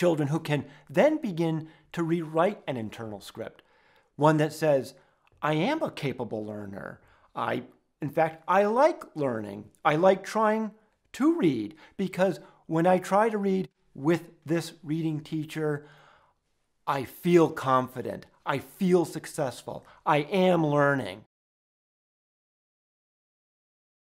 Children who can then begin to rewrite an internal script, one that says, I am a capable learner. I, in fact, I like learning. I like trying to read because when I try to read with this reading teacher, I feel confident. I feel successful. I am learning.